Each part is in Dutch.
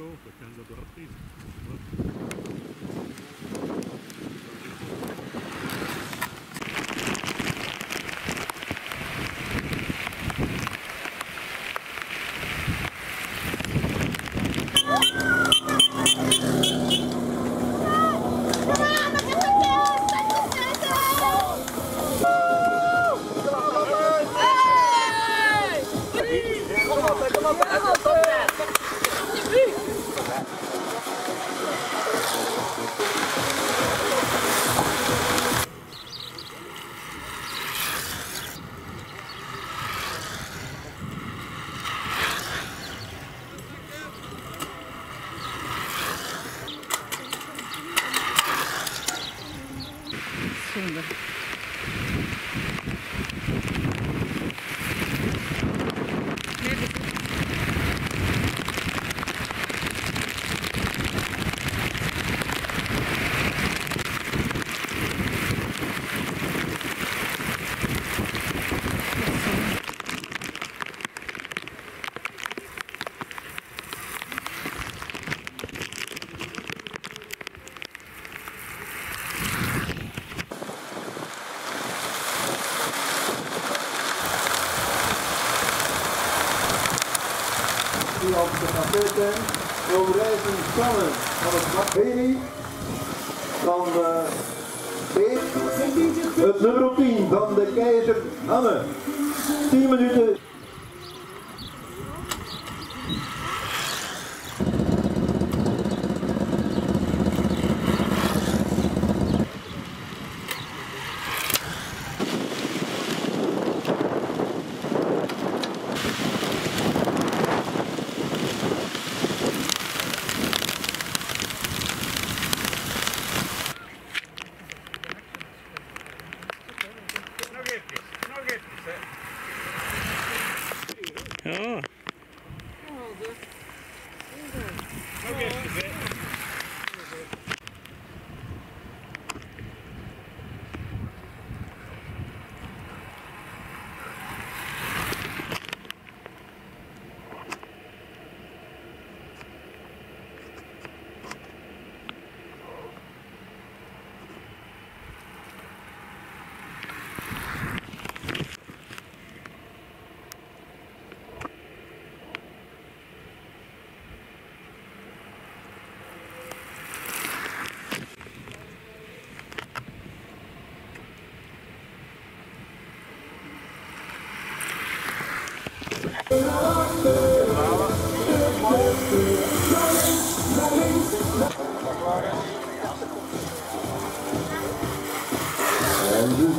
Euro, we. 치는 거. Plannen van het Macbeni van de. Het nummer 10 van de keizer Anne. 10 minuten.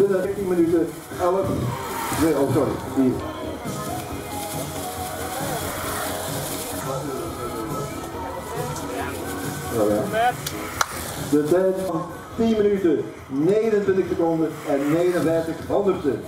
Binnen 13 minuten 11. Nee, oh sorry. Hier. Oh, ja. De tijd van 10 minuten, 29 seconden en 59 honderdste.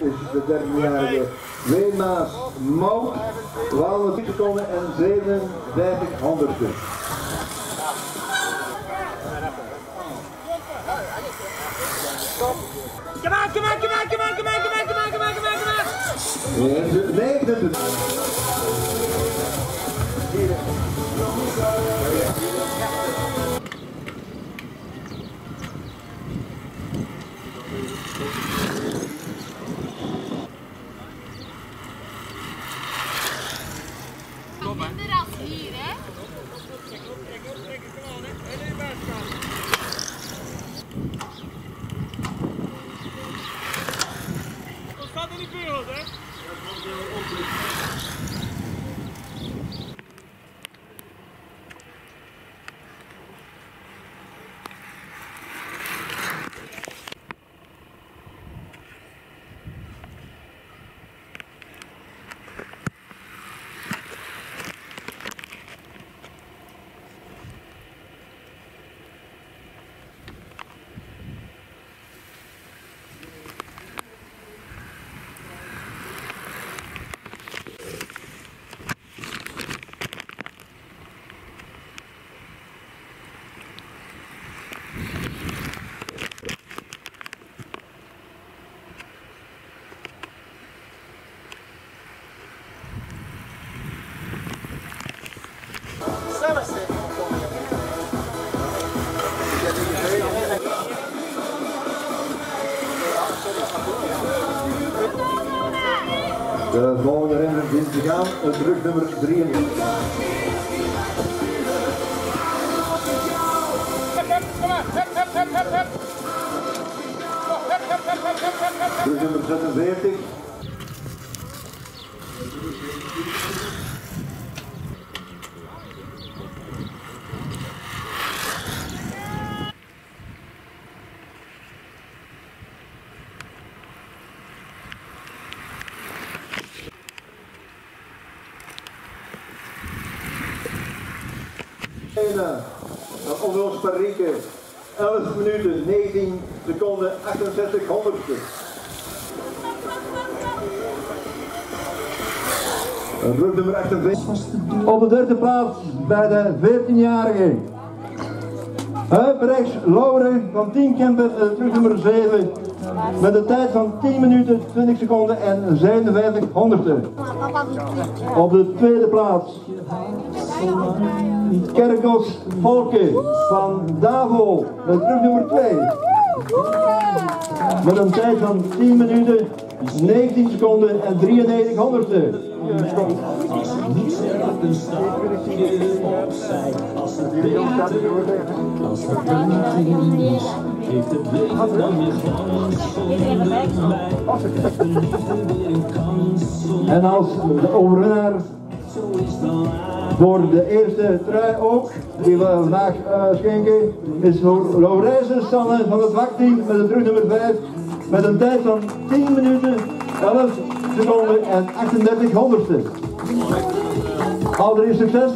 Is de dertienjarige Weemaas Mout, 12 seconden en 57 honderdste. Come on, come on, come on, come on, come on, come on, come on, come on, come on, De volgende renner dient te gaan, het rugnummer 93. Rugnummer 46. Onwils Parieke, 11 minuten, 19 seconden, 68 honderdste. Rug nummer 48. Op de derde plaats bij de 14-jarige. Huip rechts, van 10 Kemper, terug nummer 7. Met een tijd van 10 minuten, 20 seconden en 57 honderdste. Op de tweede plaats Kerkos Volke van Davo, met terug nummer 2. Met een tijd van 10 minuten, 19 seconden en 93 honderdste. En als de overwinnaar voor de eerste trui ook, die we vandaag uh, schenken, is voor Laurijsen Sanne van het vakteam met de terug nummer 5. Met een tijd van 10 minuten, 11 seconden en 38 honderdste. Al drie succes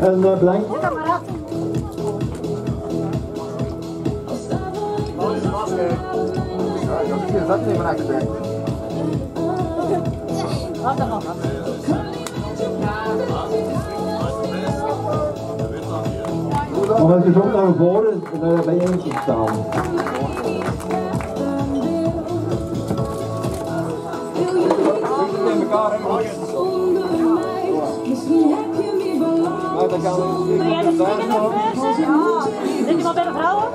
en uh, bedankt. Maar als je zo naar voren, je eens te staan. Maar dan kan Wil jij de? Ja. Zit je wel bij de vrouwen?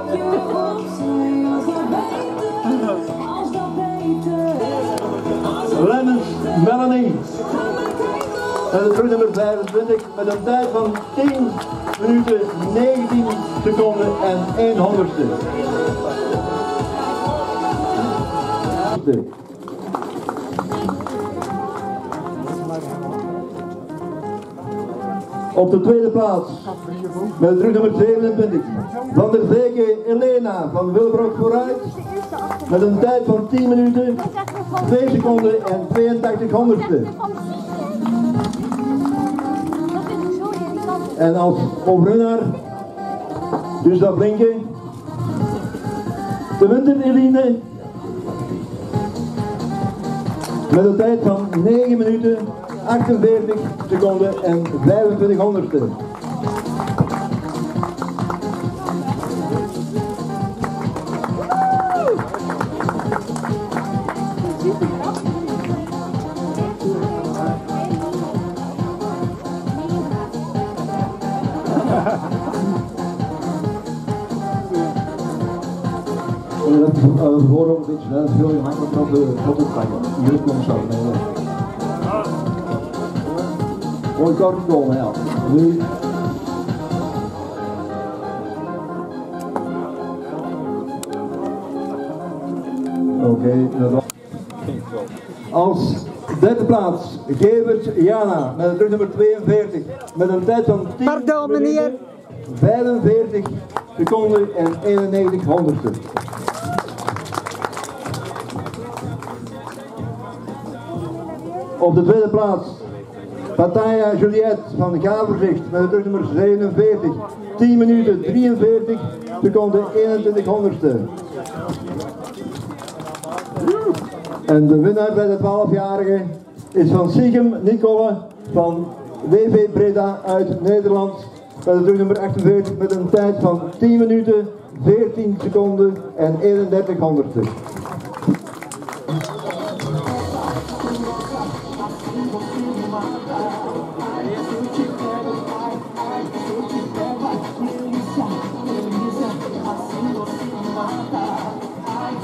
Melanie. En de terug nummer 25 met een tijd van 10 minuten 19 seconden en 1 honderdste. Op de tweede plaats met de terug nummer 27 van der Veke Elena van Wilbrok vooruit met een tijd van 10 minuten 2 seconden en 82 honderdste. En als overwinnaar, dus dat blinken, de Winter Eline met een tijd van 9 minuten 48 seconden en 25 honderdste. En dat voor ook een beetje, dat is heel gemakkelijk op de trekken. Hier komt zo. Nee. Mooi kort komen, ja. Nu. Oké, dat Als derde plaats, Gevert Jana met het nummer 42 met een tijd van 10 Pardon, meneer. minuten, 45 seconden en 91 honderdste. Op de tweede plaats, Pataya Juliette van Gaverzicht met het nummer 47. 10 minuten 43 seconden 21 honderdste. En de winnaar bij de 12-jarige is van Sigem Nicole van WV Breda uit Nederland. Met het nummer 48 met een tijd van 10 minuten 14 seconden en 31 honderdste.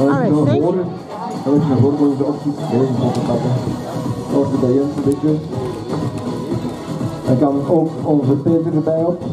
Dan je naar voren. Dan is je naar voren voor de opties. Deze foto pakken. Zoals de bij Jens een beetje. Dan kan ook onze Peter erbij op.